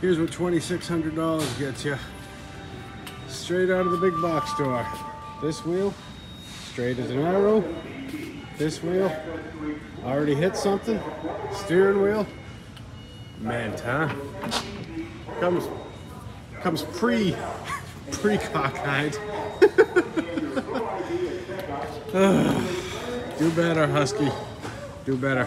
Here's what $2,600 gets you. Straight out of the big box store. This wheel, straight as an arrow. This wheel, already hit something. Steering wheel, mint, huh? Comes, comes pre, pre cockeyed. Do better, Husky. Do better.